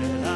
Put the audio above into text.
night.